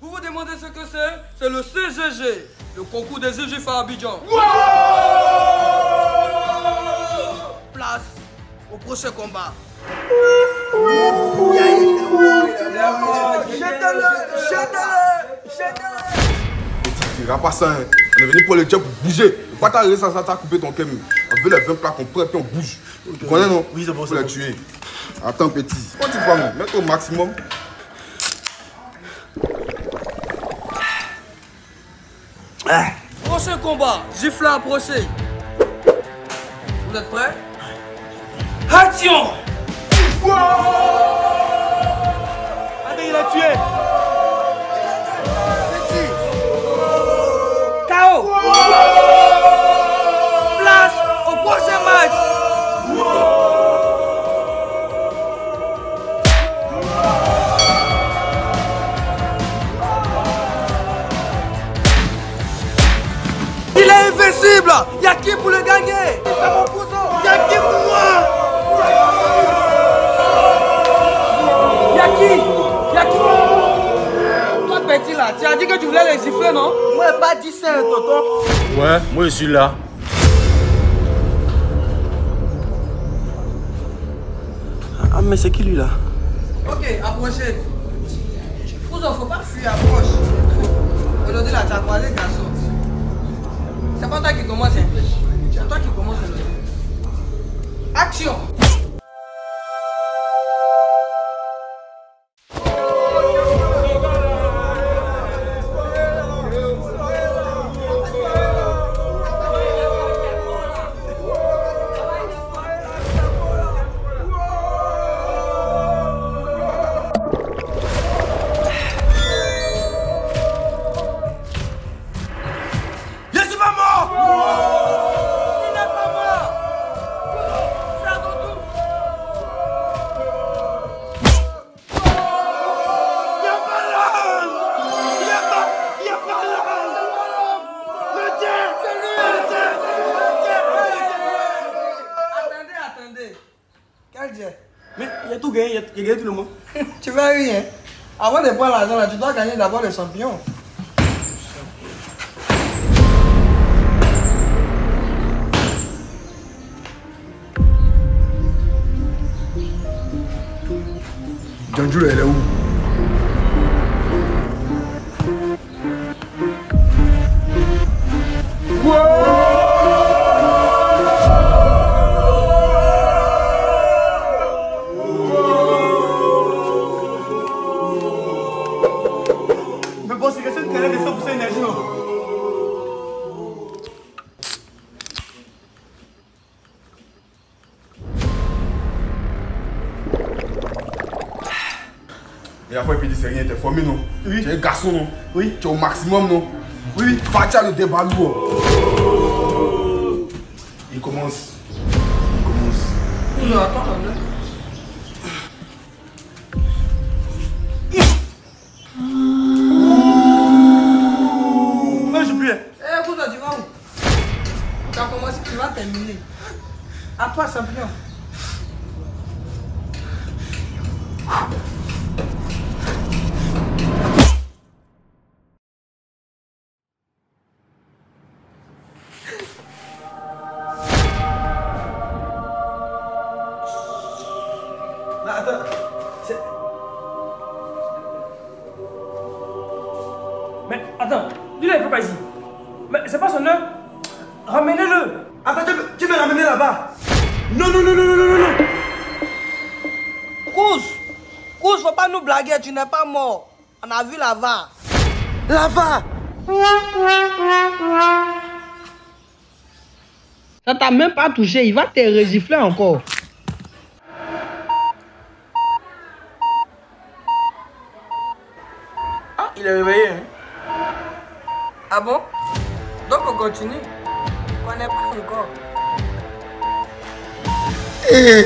Vous vous demandez ce que c'est? C'est le CGG, le concours des UGF à Abidjan. Place au prochain combat. Pas ça, hein. On est venu pour le job pour bouger. Pas t'arriver ça, ça, t'as coupé ton cœur. On veut les 20 plaques, on prend et puis on bouge. Tu connais, non? Oui, c'est bon, Faut les bon. tuer. Attends, petit. Quand tu vas, mets au maximum. Prochain combat, gifle approché. Vous êtes prêts? Action invincible Y'a qui pour le gagner? C'est mon cousin Y'a qui pour moi? Y'a qui? Y'a qui? Toi petit là, tu as dit que tu voulais les gifler non? Moi j'ai pas dit ça tonton Ouais, moi je suis là. Ah, mais c'est qui lui là? Ok, approchez. Vous faut pas fuir, approche. Aujourd'hui là, tu as croisé garçon. C'est pas toi qui commence, hein. C'est toi qui commence Quel Mais il a tout gagné, il a, il a gagné tout le monde. Tu vas rien. Avant de prendre l'argent là, tu dois gagner d'abord le champion. Là, elle est où? Que cette canette de 100% énergie, non Et la fois, il peut dire c'est rien, t'es formé, non Oui. Tu es un garçon, non Oui. Tu es au maximum, non Oui. Fatia le débat lourd. Il commence. Il commence. Non, attends, attends. Terminer. À toi, champion. Mais attends, lui là il faut pas ici. Mais c'est pas son heure. Ramenez-le. Attends, tu peux, tu peux l'amener là-bas. Non, non, non, non, non, non, non, non. Cous Cous, faut pas nous blaguer, tu n'es pas mort. On a vu là-bas. Là-bas. Ça t'a même pas touché, il va te régifler encore. Ah, il est réveillé. Hein. Ah bon? Donc on continue. On connaît pas encore. eh,